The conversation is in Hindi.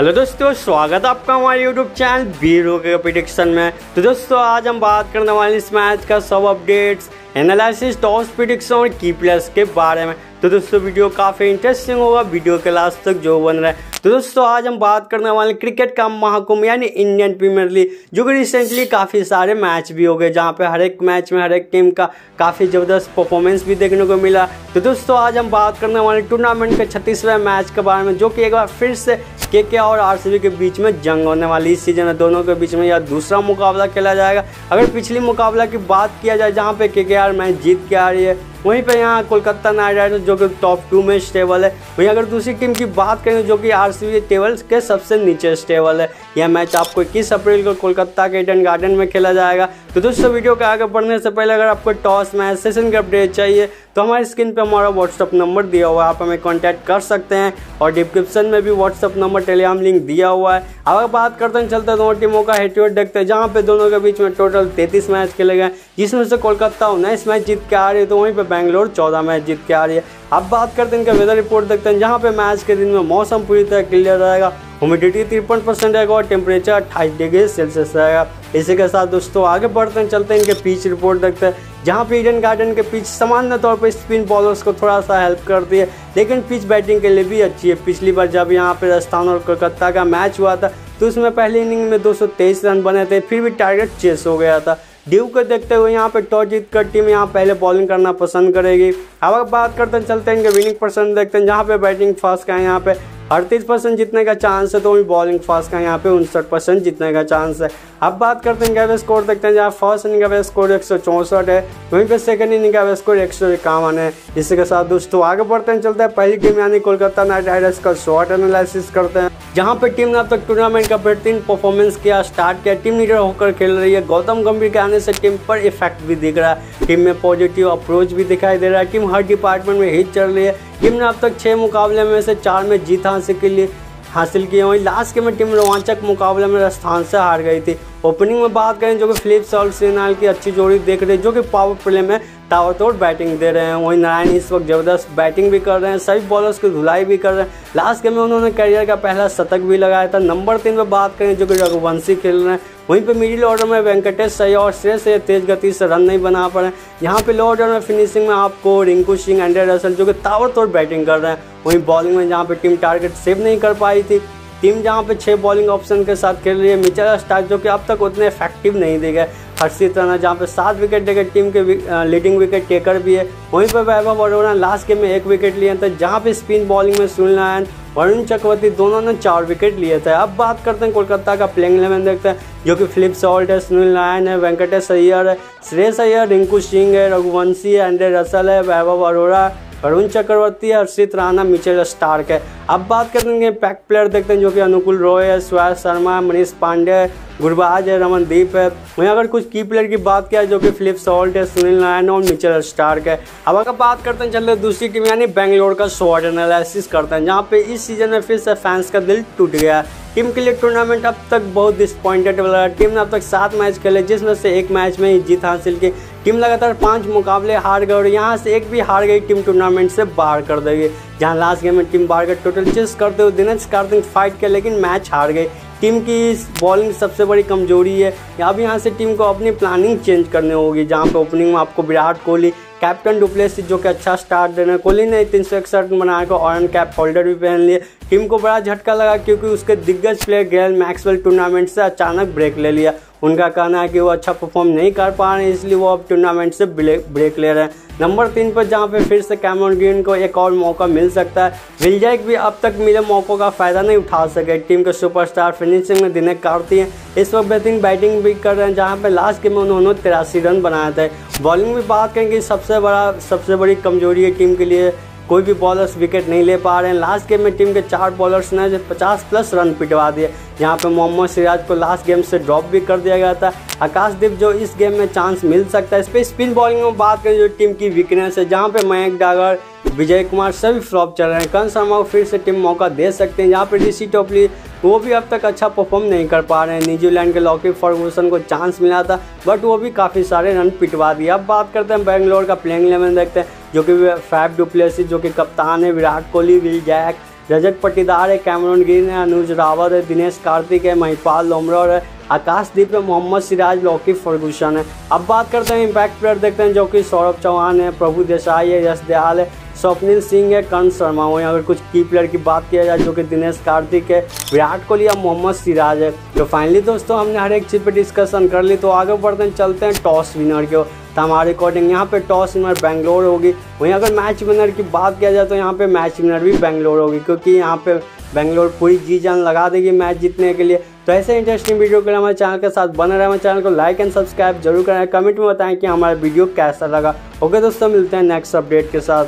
हेलो दोस्तों, स्वागत है आपका हमारे यूट्यूब चैनल बीरो के प्रिडिक्शन में। तो दोस्तों, आज हम बात करने वाले इस मैच का सब अपडेट्स एनालिसिस टॉस प्रिडिक्शन और की प्लेस के बारे में। तो दोस्तों, वीडियो काफ़ी इंटरेस्टिंग होगा। वीडियो के लास्ट तक जो बन रहा है। तो दोस्तों, आज हम बात करने वाले क्रिकेट का महाकुंभ, यानी इंडियन प्रीमियर लीग जो कि रिसेंटली काफ़ी सारे मैच भी हो गए, जहाँ पे हर एक मैच में हर एक टीम का काफ़ी ज़बरदस्त परफॉर्मेंस भी देखने को मिला। तो दोस्तों, आज हम बात करने वाले टूर्नामेंट के छत्तीसवें मैच के बारे में, जो कि एक बार फिर से के के और आरसीबी के बीच में जंग होने वाली इस सीज़न है दोनों के बीच में यह दूसरा मुकाबला खेला जाएगा। अगर पिछली मुकाबला की बात किया जाए, जहाँ पे के के मैं मैच जीत के आ रही है। वहीं पे यहाँ कोलकाता नाइट राइडर्स जो कि टॉप टू में स्टेबल है। वहीं अगर दूसरी टीम की बात करें जो कि आर टेबल के सबसे नीचे स्टेबल है। यह मैच आपको इक्कीस अप्रैल को कोलकाता के ईडन गार्डन में खेला जाएगा। तो दोस्तों वीडियो के आगे बढ़ने से पहले अगर आपको टॉस मैच सेशन के अपडेट चाहिए तो हमारी स्क्रीन पर हमारा व्हाट्सअप नंबर दिया हुआ है। आप हमें कॉन्टैक्ट कर सकते हैं और डिस्क्रिप्शन में भी व्हाट्सअप नंबर टेलीग्राम लिंक दिया हुआ है। अगर बात करते हैं, चलते दोनों टीमों का हेट देखते हैं, जहाँ पे दोनों के बीच में टोटल तैतीस मैच खेले गए जिसमें से कोलकाता उन्नीस मैच जीत के आ रही है तो वहीं पर बैंगलोर, चौदह मैच जीत के आ रही है। अब बात करते हैं इनका वेदर रिपोर्ट देखते हैं। जहाँ पे मैच के दिन में मौसम पूरी तरह क्लियर रहेगा। ह्यूमिडिटी तिरपन परसेंट रहेगा और टेम्परेचर अट्ठाईस डिग्री सेल्सियस रहेगा। इसी के साथ दोस्तों, आगे बढ़ते हैं, चलते हैं इनके पीच रिपोर्ट देखते हैं। जहाँ पे ईडन गार्डन के पिच सामान्य तौर पर स्पिन बॉलर्स को थोड़ा सा हेल्प करती है, लेकिन पिच बैटिंग के लिए भी अच्छी है। पिछली बार जब यहाँ पे राजस्थान और कोलकाता का मैच हुआ था तो उसमें पहली इनिंग में 223 रन बने थे, फिर भी टारगेट चेस हो गया था। ड्यू को देखते हुए यहाँ पे टॉस जीत कर टीम यहाँ पहले बॉलिंग करना पसंद करेगी। अब बात करते हैं, चलते हैं इनके विनिंग परसेंट देखते हैं, जहाँ पे बैटिंग फास्ट का है, यहाँ पे अड़तीस परसेंट जीतने का चांस है तो वही बॉलिंग फास्ट का यहाँ पे उनसठ परसेंट जीतने का चांस है। अब बात करते हैं इनका स्कोर देखते हैं जहाँ फ़र्स्ट इनिंग का स्कोर एक सौ चौंसठ है, वहीं पे सेकंड इनिंग का स्कोर एक सौ इक्यावन है। इसी के साथ दोस्तों, आगे बढ़ते हैं, चलते हैं, पहली गेम यानी कोलकाता नाइट राइडर्स का शॉर्ट एनालिसिस करते हैं। जहाँ पे टीम ने अब तक टूर्नामेंट का बेहतरीन परफॉर्मेंस किया स्टार्ट किया। टीम लीडर होकर खेल रही है। गौतम गंभीर के आने से टीम पर इफ़ेक्ट भी दिख रहा है। टीम में पॉजिटिव अप्रोच भी दिखाई दे रहा है। टीम हर डिपार्टमेंट में हिट चल रही है। टीम ने अब तक छः मुकाबले में से चार में जीत हासिल के लिए हासिल किए। वहीं लास्ट के में टीम रोमांचक मुकाबले में राजस्थान से हार गई थी। ओपनिंग में बात करें, जो कि फिलिप्स और सीनाल की अच्छी जोड़ी देख रहे जो कि पावर प्ले में ताबड़तोड़ बैटिंग दे रहे हैं, वहीं नारायण इस वक्त ज़बरदस्त बैटिंग भी कर रहे हैं, सभी बॉलर्स की धुलाई भी कर रहे हैं। लास्ट गेम में उन्होंने करियर का पहला शतक भी लगाया था। नंबर तीन पर बात करें जो कि रघुवंशी खेल रहे हैं। वहीं पे मिडिल ऑर्डर में वेंकटेश सही और श्रेयस से तेज गति से रन नहीं बना पा रहे हैं। यहाँ पे लो ऑर्डर में फिनिशिंग में आपको रिंकू सिंह एंड्रे रसल जो कि ताबड़तोड़ बैटिंग कर रहे हैं। वहीं बॉलिंग में जहाँ पे टीम टारगेट सेव नहीं कर पाई थी टीम जहाँ पे छः बॉलिंग ऑप्शन के साथ खेल रही है मिचल स्टार्क जो कि अब तक उतने इफ़ेक्टिव नहीं दिखे। हर्षित राणा जहाँ पे सात विकेट लेकर टीम के लीडिंग विकेट टेकर भी है। वहीं पर वैभव अरोड़ा लास्ट गेम में एक विकेट लिए थे, जहाँ पे स्पिन बॉलिंग में सुनील नारायण वरुण चक्रवर्ती दोनों ने चार विकेट लिए थे। अब बात करते हैं कोलकाता का प्लेइंग इलेवन देखते हैं। जो कि फिलिप सॉल्ट है सुनील नारायण है वेंकटेश अय्यर है श्रेयस अय्यर रिंकू सिंह है रघुवंशी है एंड्रे रसल है वैभव अरोड़ा वरुण चक्रवर्ती है हर्षित राणा मिचेल स्टार्क है। अब बात करेंगे पैक प्लेयर देखते हैं, जो कि अनुकूल रॉय है सुहास शर्मा मनीष पांडे है गुरबाज है रमनदीप है। वहीं अगर कुछ की प्लेयर की बात किया जो कि फिलिप सॉल्ट है सुनील नारायण और मिचेल स्टार्क है। अब अगर बात करते हैं चलते दूसरी टीम, यानी बेंगलोर का शॉर्ट एनालिसिस करते हैं, जहाँ पे इस सीज़न में फिर से फैंस का दिल टूट गया। टीम के लिए टूर्नामेंट अब तक बहुत डिसपॉइंटेड वाला टीम ने अब तक सात मैच खेले, जिसमें से एक मैच में ही जीत हासिल की। टीम लगातार पाँच मुकाबले हार गए और यहाँ से एक भी हार गई टीम टूर्नामेंट से बाहर कर देगी। जहाँ लास्ट गेम में टीम बाहर गई टोटल चेस करते हुए दिनेश कार्तिक फाइट किया, लेकिन मैच हार गई टीम की बॉलिंग सबसे बड़ी कमज़ोरी है अब यहाँ से टीम को अपनी प्लानिंग चेंज करनी होगी, जहाँ पर ओपनिंग में आपको विराट कोहली कैप्टन डुप्लेसिस जो कि अच्छा स्टार्ट देना कोहली ने तीन सौ इकसठ बनाकर ऑरन कैप होल्डर भी पहन लिए। टीम को बड़ा झटका लगा क्योंकि उसके दिग्गज प्लेयर गेल मैक्सवेल टूर्नामेंट से अचानक ब्रेक ले लिया। उनका कहना है कि वो अच्छा परफॉर्म नहीं कर पा रहे हैं, इसलिए वो अब टूर्नामेंट से ब्रेक ले रहे हैं। नंबर तीन पर जहाँ पे फिर से कैमरन ग्रीन को एक और मौका मिल सकता है। विलजैक भी अब तक मिले मौक़ों का फ़ायदा नहीं उठा सके। टीम के सुपरस्टार फिनिशिंग में दिनेश कार्ती हैं। इस वक्त बेहतरीन बैटिंग भी कर रहे हैं, जहाँ पे लास्ट गेम में उन्होंने तिरासी रन बनाए थे। बॉलिंग भी बात करेंगे सबसे बड़ा सबसे बड़ी कमज़ोरी है टीम के लिए कोई भी बॉलर्स विकेट नहीं ले पा रहे हैं। लास्ट गेम में टीम के चार बॉलर्स ने पचास प्लस रन पिटवा दिए। यहाँ पे मोहम्मद सिराज को लास्ट गेम से ड्रॉप भी कर दिया गया था। आकाशदीप जो इस गेम में चांस मिल सकता है। इस पर स्पिन बॉलिंग में बात करें जो टीम की वीकनेस है, जहाँ पे मयंक डागर विजय कुमार, सभी फ्लॉप चल रहे हैं। कर्ण शर्मा को फिर से टीम मौका दे सकते हैं। जहाँ पर ऋषि टोपली, वो भी अब तक अच्छा परफॉर्म नहीं कर पा रहे हैं। न्यूजीलैंड के लॉकी फर्गूसन को चांस मिला था बट वो भी काफ़ी सारे रन पिटवा दिए। अब बात करते हैं बेंगलोर का प्लेइंग इलेवन देखते हैं, जो कि फैब डुप्लेसिस जो कि कप्तान है विराट कोहली विल जैक रजत पट्टीदार है, कैमरून गिन है, अनुज रावत है, दिनेश कार्तिक है, महिपाल लोमरोर है, आकाशदीप है, मोहम्मद सिराज, लौकी फर्गूसन है। अब बात करते हैं इम्पैक्ट प्लेयर देखते हैं, जो कि सौरभ चौहान है, प्रभु देसाई है, यश दयाल है स्वप्निल सिंह है कर्ण शर्मा वहीं अगर कुछ की प्लेयर की बात किया जाए, जो कि दिनेश कार्तिक है, विराट कोहली या मोहम्मद सिराज है। तो फाइनली दोस्तों, हमने हर एक चीज़ पर डिस्कशन कर ली तो आगे बढ़ते हैं, चलते हैं टॉस विनर के तो हमारे अकॉर्डिंग यहाँ पे टॉस विनर बैंगलोर होगी। वहीं अगर मैच विनर की बात किया जाए तो यहाँ पे मैच विनर भी बैंगलोर होगी, क्योंकि यहाँ पे बेंगलोर पूरी जी जान लगा देगी मैच जीतने के लिए। तो ऐसे इंटरेस्टिंग वीडियो के लिए हमारे चैनल के साथ बने रहे, हमारे चैनल को लाइक एंड सब्सक्राइब ज़रूर करें। कमेंट में बताएँ कि हमारा वीडियो कैसा लगा। ओके दोस्तों, मिलते हैं नेक्स्ट अपडेट के साथ।